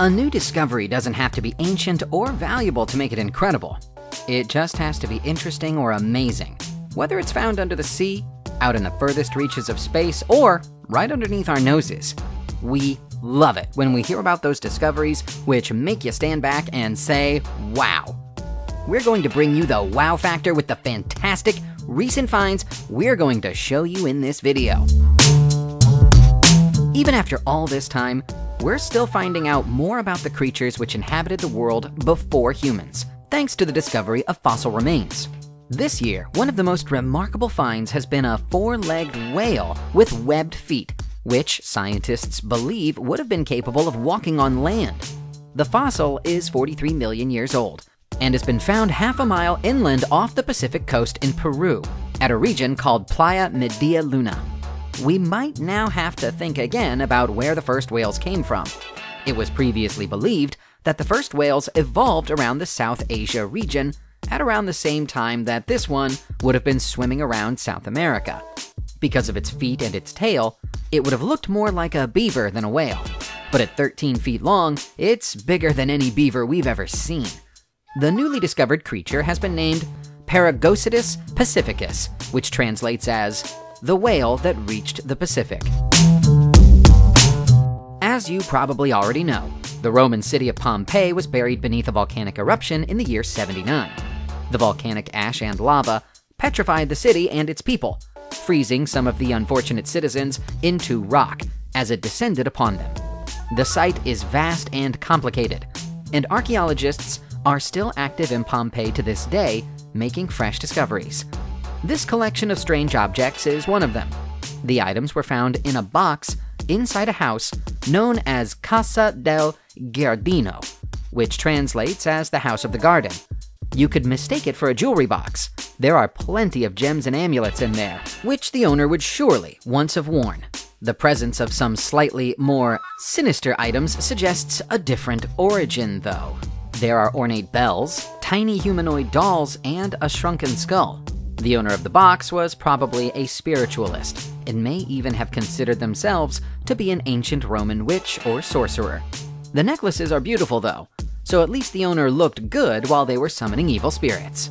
A new discovery doesn't have to be ancient or valuable to make it incredible. It just has to be interesting or amazing. Whether it's found under the sea, out in the furthest reaches of space, or right underneath our noses. We love it when we hear about those discoveries which make you stand back and say, wow. We're going to bring you the wow factor with the fantastic recent finds we're going to show you in this video. Even after all this time, we're still finding out more about the creatures which inhabited the world before humans, thanks to the discovery of fossil remains. This year, one of the most remarkable finds has been a four-legged whale with webbed feet, which scientists believe would have been capable of walking on land. The fossil is 43 million years old and has been found half a mile inland off the Pacific coast in Peru, at a region called Playa Media Luna we might now have to think again about where the first whales came from. It was previously believed that the first whales evolved around the South Asia region at around the same time that this one would have been swimming around South America. Because of its feet and its tail, it would have looked more like a beaver than a whale. But at 13 feet long, it's bigger than any beaver we've ever seen. The newly discovered creature has been named Peregocetus pacificus, which translates as the whale that reached the Pacific. As you probably already know, the Roman city of Pompeii was buried beneath a volcanic eruption in the year 79. The volcanic ash and lava petrified the city and its people, freezing some of the unfortunate citizens into rock as it descended upon them. The site is vast and complicated, and archaeologists are still active in Pompeii to this day, making fresh discoveries. This collection of strange objects is one of them. The items were found in a box inside a house known as Casa del Giardino, which translates as the House of the Garden. You could mistake it for a jewelry box. There are plenty of gems and amulets in there, which the owner would surely once have worn. The presence of some slightly more sinister items suggests a different origin, though. There are ornate bells, tiny humanoid dolls, and a shrunken skull. The owner of the box was probably a spiritualist, and may even have considered themselves to be an ancient Roman witch or sorcerer. The necklaces are beautiful though, so at least the owner looked good while they were summoning evil spirits.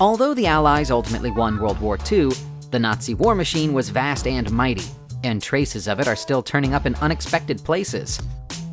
Although the Allies ultimately won World War II, the Nazi war machine was vast and mighty, and traces of it are still turning up in unexpected places.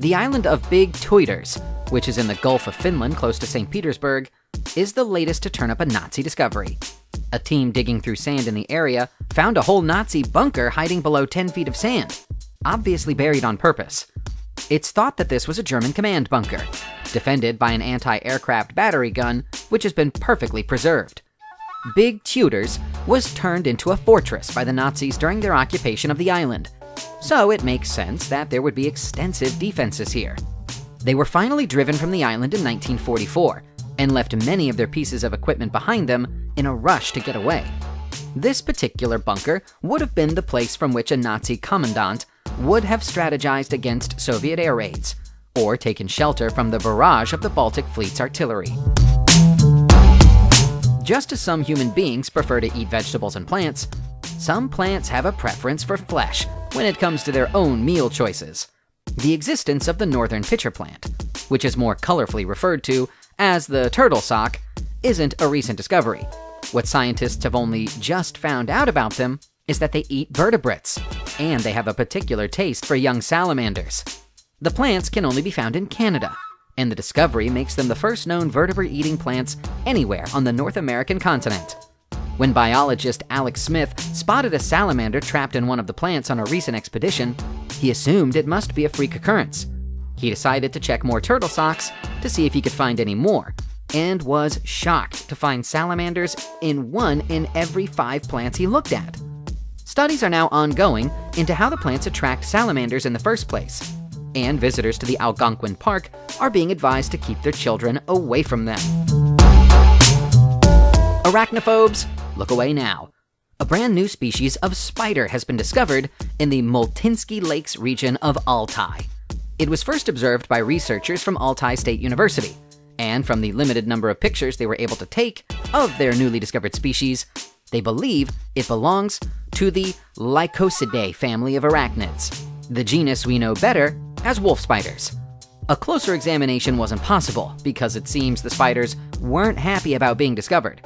The island of Big Tyuters, which is in the Gulf of Finland close to St. Petersburg, is the latest to turn up a Nazi discovery. A team digging through sand in the area found a whole Nazi bunker hiding below 10 feet of sand, obviously buried on purpose. It's thought that this was a German command bunker, defended by an anti aircraft battery gun, which has been perfectly preserved. Big Tyuters was turned into a fortress by the Nazis during their occupation of the island, so it makes sense that there would be extensive defenses here. They were finally driven from the island in 1944 and left many of their pieces of equipment behind them in a rush to get away. This particular bunker would have been the place from which a Nazi commandant would have strategized against Soviet air raids, or taken shelter from the barrage of the Baltic Fleet's artillery. Just as some human beings prefer to eat vegetables and plants, some plants have a preference for flesh when it comes to their own meal choices. The existence of the northern pitcher plant, which is more colorfully referred to as the turtle sock isn't a recent discovery. What scientists have only just found out about them is that they eat vertebrates, and they have a particular taste for young salamanders. The plants can only be found in Canada, and the discovery makes them the first known vertebrate eating plants anywhere on the North American continent. When biologist Alex Smith spotted a salamander trapped in one of the plants on a recent expedition, he assumed it must be a freak occurrence. He decided to check more turtle socks to see if he could find any more, and was shocked to find salamanders in one in every five plants he looked at. Studies are now ongoing into how the plants attract salamanders in the first place, and visitors to the Algonquin Park are being advised to keep their children away from them. Arachnophobes, look away now. A brand new species of spider has been discovered in the Multinsky Lakes region of Altai. It was first observed by researchers from Altai State University, and from the limited number of pictures they were able to take of their newly discovered species, they believe it belongs to the Lycosidae family of arachnids, the genus we know better as wolf spiders. A closer examination wasn't possible because it seems the spiders weren't happy about being discovered.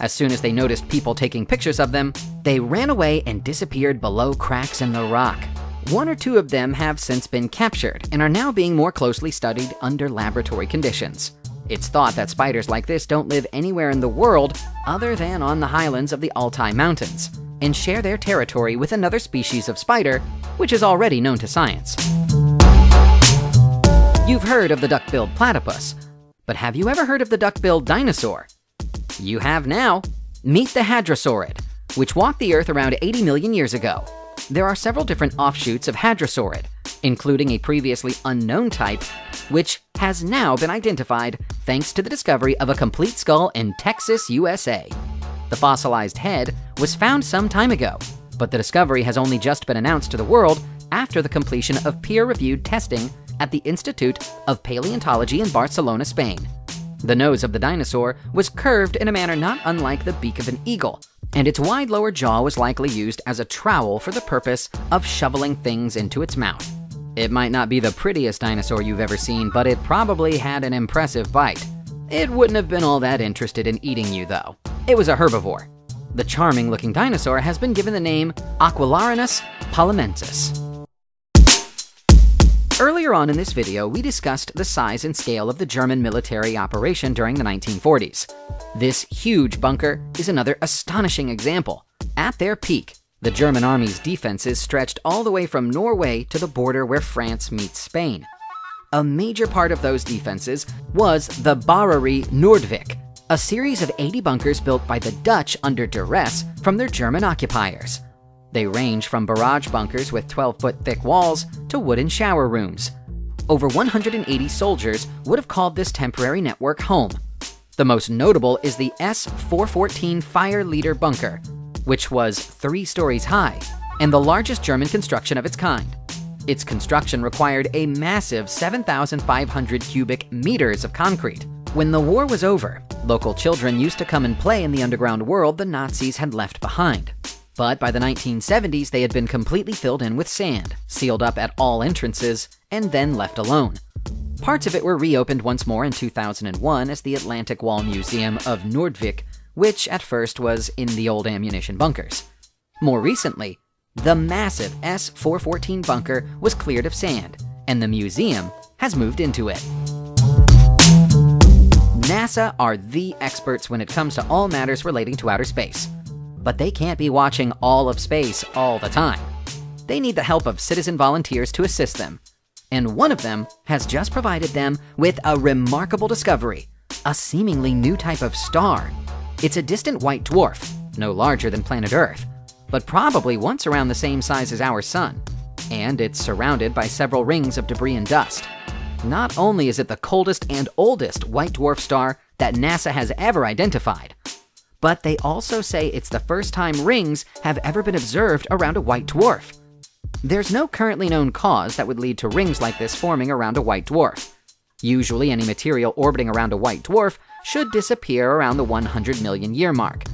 As soon as they noticed people taking pictures of them, they ran away and disappeared below cracks in the rock. One or two of them have since been captured and are now being more closely studied under laboratory conditions. It's thought that spiders like this don't live anywhere in the world other than on the highlands of the Altai Mountains and share their territory with another species of spider, which is already known to science. You've heard of the duck-billed platypus, but have you ever heard of the duck-billed dinosaur? You have now. Meet the Hadrosaurid, which walked the Earth around 80 million years ago. There are several different offshoots of Hadrosaurid, including a previously unknown type, which has now been identified thanks to the discovery of a complete skull in Texas, USA. The fossilized head was found some time ago, but the discovery has only just been announced to the world after the completion of peer-reviewed testing at the Institute of Paleontology in Barcelona, Spain. The nose of the dinosaur was curved in a manner not unlike the beak of an eagle, and its wide lower jaw was likely used as a trowel for the purpose of shoveling things into its mouth. It might not be the prettiest dinosaur you've ever seen, but it probably had an impressive bite. It wouldn't have been all that interested in eating you, though. It was a herbivore. The charming looking dinosaur has been given the name Aquilarhinus palamensis. Earlier on in this video, we discussed the size and scale of the German military operation during the 1940s. This huge bunker is another astonishing example. At their peak, the German army's defenses stretched all the way from Norway to the border where France meets Spain. A major part of those defenses was the Barrarie Noordwijk, a series of 80 bunkers built by the Dutch under duress from their German occupiers. They range from barrage bunkers with 12 foot thick walls to wooden shower rooms. Over 180 soldiers would have called this temporary network home. The most notable is the S 414 Fire Leader bunker, which was three stories high and the largest German construction of its kind. Its construction required a massive 7,500 cubic meters of concrete. When the war was over, local children used to come and play in the underground world the Nazis had left behind. But by the 1970s, they had been completely filled in with sand, sealed up at all entrances, and then left alone. Parts of it were reopened once more in 2001 as the Atlantic Wall Museum of Noordwijk, which at first was in the old ammunition bunkers. More recently, the massive S 414 bunker was cleared of sand, and the museum has moved into it. NASA are the experts when it comes to all matters relating to outer space but they can't be watching all of space all the time. They need the help of citizen volunteers to assist them. And one of them has just provided them with a remarkable discovery a seemingly new type of star. It's a distant white dwarf, no larger than planet Earth, but probably once around the same size as our Sun. And it's surrounded by several rings of debris and dust. Not only is it the coldest and oldest white dwarf star that NASA has ever identified, but they also say it's the first time rings have ever been observed around a white dwarf. There's no currently known cause that would lead to rings like this forming around a white dwarf. Usually, any material orbiting around a white dwarf should disappear around the 100 million year mark.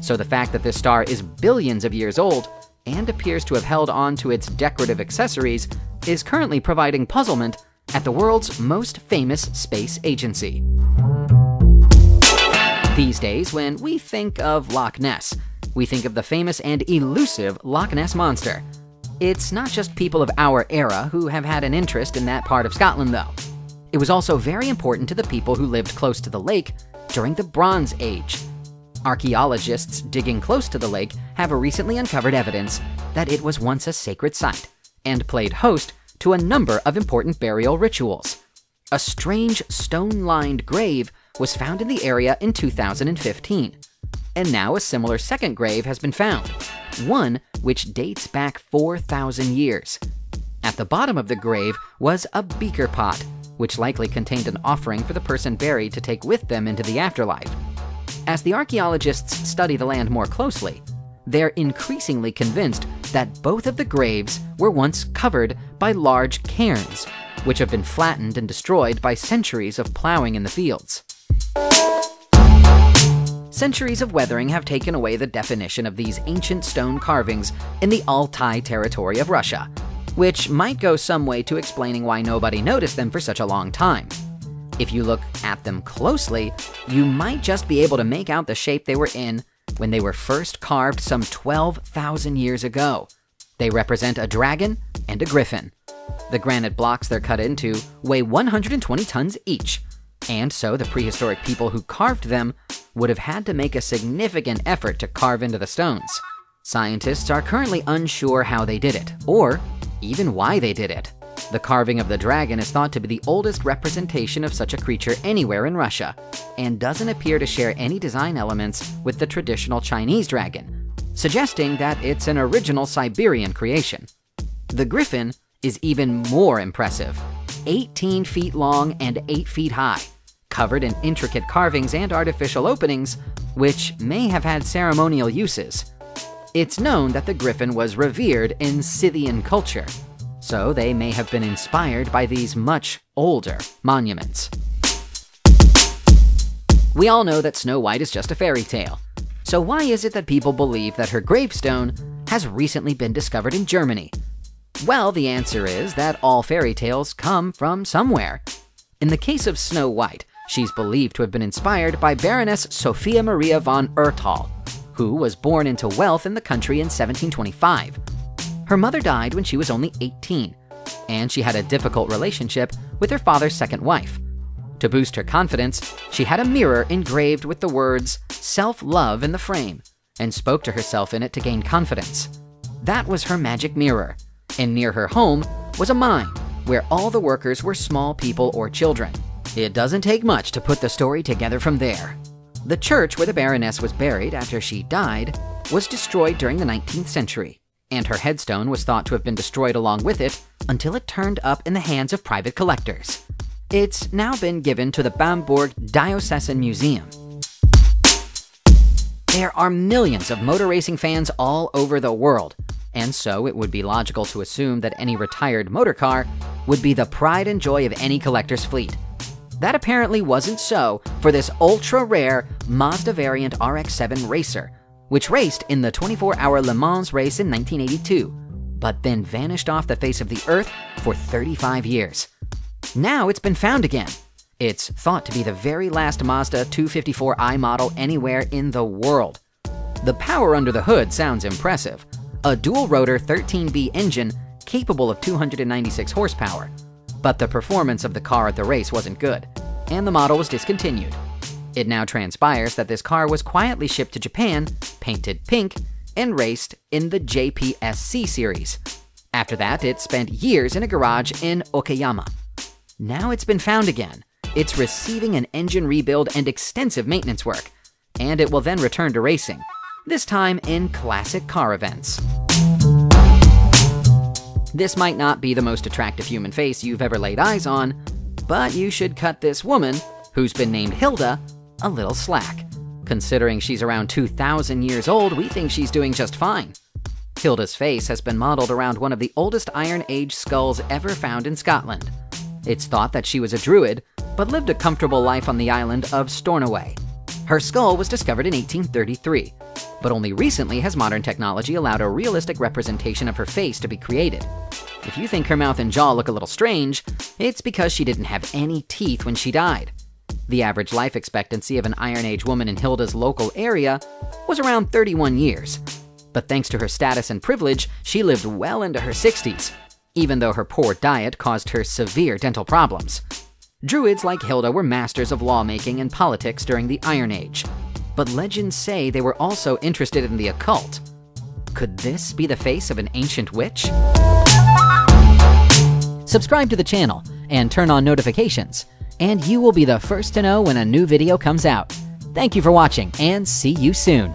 So the fact that this star is billions of years old and appears to have held on to its decorative accessories is currently providing puzzlement at the world's most famous space agency. These days, when we think of Loch Ness, we think of the famous and elusive Loch Ness Monster. It's not just people of our era who have had an interest in that part of Scotland, though. It was also very important to the people who lived close to the lake during the Bronze Age. Archaeologists digging close to the lake have recently uncovered evidence that it was once a sacred site and played host to a number of important burial rituals. A strange stone lined grave was found in the area in 2015. And now a similar second grave has been found, one which dates back 4,000 years. At the bottom of the grave was a beaker pot, which likely contained an offering for the person buried to take with them into the afterlife. As the archaeologists study the land more closely, they're increasingly convinced that both of the graves were once covered by large cairns, which have been flattened and destroyed by centuries of plowing in the fields. Centuries of weathering have taken away the definition of these ancient stone carvings in the Altai territory of Russia, which might go some way to explaining why nobody noticed them for such a long time. If you look at them closely, you might just be able to make out the shape they were in when they were first carved some 12,000 years ago. They represent a dragon and a griffin. The granite blocks they're cut into weigh 120 tons each, and so the prehistoric people who carved them would have had to make a significant effort to carve into the stones. Scientists are currently unsure how they did it, or even why they did it. The carving of the dragon is thought to be the oldest representation of such a creature anywhere in Russia, and doesn't appear to share any design elements with the traditional Chinese dragon, suggesting that it's an original Siberian creation. The griffin is even more impressive 18 feet long and 8 feet high, covered in intricate carvings and artificial openings, which may have had ceremonial uses. It's known that the griffin was revered in Scythian culture so they may have been inspired by these much older monuments. We all know that Snow White is just a fairy tale. So why is it that people believe that her gravestone has recently been discovered in Germany? Well, the answer is that all fairy tales come from somewhere. In the case of Snow White, she's believed to have been inspired by Baroness Sophia Maria von Erthal, who was born into wealth in the country in 1725. Her mother died when she was only 18, and she had a difficult relationship with her father's second wife. To boost her confidence, she had a mirror engraved with the words self love in the frame and spoke to herself in it to gain confidence. That was her magic mirror, and near her home was a mine where all the workers were small people or children. It doesn't take much to put the story together from there. The church where the Baroness was buried after she died was destroyed during the 19th century and her headstone was thought to have been destroyed along with it until it turned up in the hands of private collectors. It's now been given to the Bamberg Diocesan Museum. There are millions of motor racing fans all over the world, and so it would be logical to assume that any retired motor car would be the pride and joy of any collector's fleet. That apparently wasn't so for this ultra rare Mazda variant RX 7 racer, which raced in the 24 hour Le Mans race in 1982, but then vanished off the face of the Earth for 35 years. Now it's been found again. It's thought to be the very last Mazda 254i model anywhere in the world. The power under the hood sounds impressive. A dual rotor 13B engine capable of 296 horsepower. But the performance of the car at the race wasn't good, and the model was discontinued. It now transpires that this car was quietly shipped to Japan, painted pink, and raced in the JPSC series. After that, it spent years in a garage in Okayama. Now it's been found again. It's receiving an engine rebuild and extensive maintenance work, and it will then return to racing, this time in classic car events. This might not be the most attractive human face you've ever laid eyes on, but you should cut this woman, who's been named Hilda, a little slack. Considering she's around 2,000 years old, we think she's doing just fine. Hilda's face has been modeled around one of the oldest Iron Age skulls ever found in Scotland. It's thought that she was a druid, but lived a comfortable life on the island of Stornoway. Her skull was discovered in 1833, but only recently has modern technology allowed a realistic representation of her face to be created. If you think her mouth and jaw look a little strange, it's because she didn't have any teeth when she died. The average life expectancy of an Iron Age woman in Hilda's local area was around 31 years. But thanks to her status and privilege, she lived well into her 60s, even though her poor diet caused her severe dental problems. Druids like Hilda were masters of lawmaking and politics during the Iron Age, but legends say they were also interested in the occult. Could this be the face of an ancient witch? Subscribe to the channel and turn on notifications and you will be the first to know when a new video comes out. Thank you for watching, and see you soon.